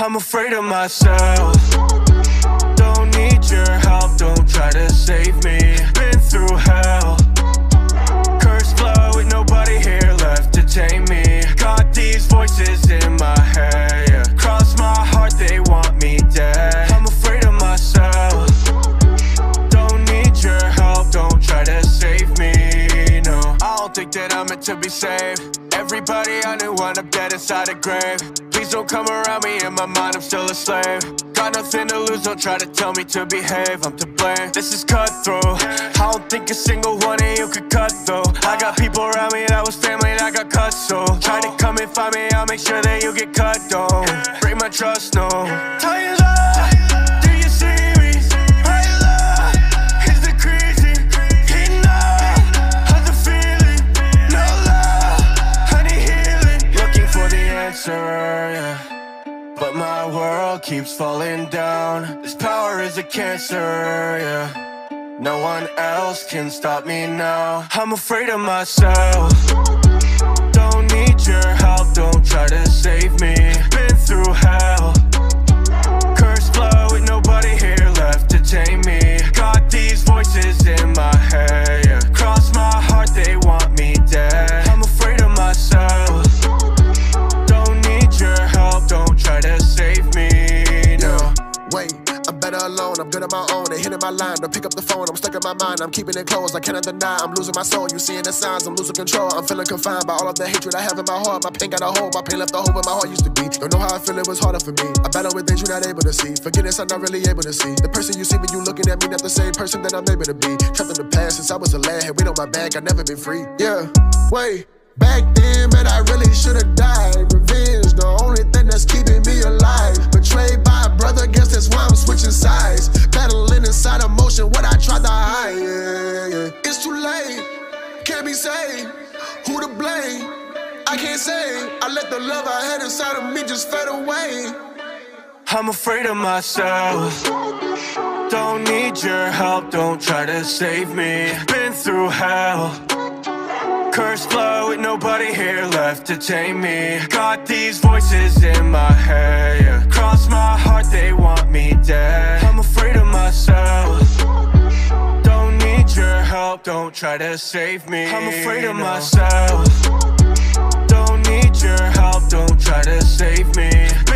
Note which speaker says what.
Speaker 1: I'm afraid of myself. Don't need your help, don't try to save me. Been through hell. Curse flow with nobody here left to tame me. Got these voices in my head. Cross my heart, they want me dead. I'm afraid of myself. Don't need your help, don't try to save me. No, I don't think that I'm meant to be saved. Everybody I knew wound up dead inside a grave. Please don't come around me, in my mind I'm still a slave. Got nothing to lose, don't try to tell me to behave. I'm to blame. This is cutthroat. I don't think a single one of you could cut though. I got people around me that was family that got cut so. Try to come and find me, I'll make sure that you get cut though. Break my trust, no. But my world keeps falling down. This power is a cancer, yeah. No one else can stop me now. I'm afraid of myself.
Speaker 2: Good on my own. They hitting my line, don't pick up the phone. I'm stuck in my mind, I'm keeping it closed. I cannot deny, I'm losing my soul. You seeing the signs, I'm losing control. I'm feeling confined by all of the hatred I have in my heart. My pain got a hold, my pain left a hole where my heart used to be. Don't know how I feel, it was harder for me. I battle with things you're not able to see. Forgiveness, I'm not really able to see. The person you see when you looking at me, not the same person that I'm able to be. Trapped in the past since I was a lad, weight on my back, I never been free. Yeah, wait. Back then, man, I really should've died. Revenge, the only thing that's keeping me alive. Betrayed by a brother, guess that's why I'm switching sides. Can't be saved. Who to blame? I can't say. I let the love I had inside of me just fade away.
Speaker 1: I'm afraid of myself. Don't need your help, don't try to save me. Been through hell. Cursed flow with nobody here left to tame me. Got these voices in my head. Cross my heart, they want me dead. I'm help, don't try to save me. I'm afraid of myself. Don't need your help, don't try to save me.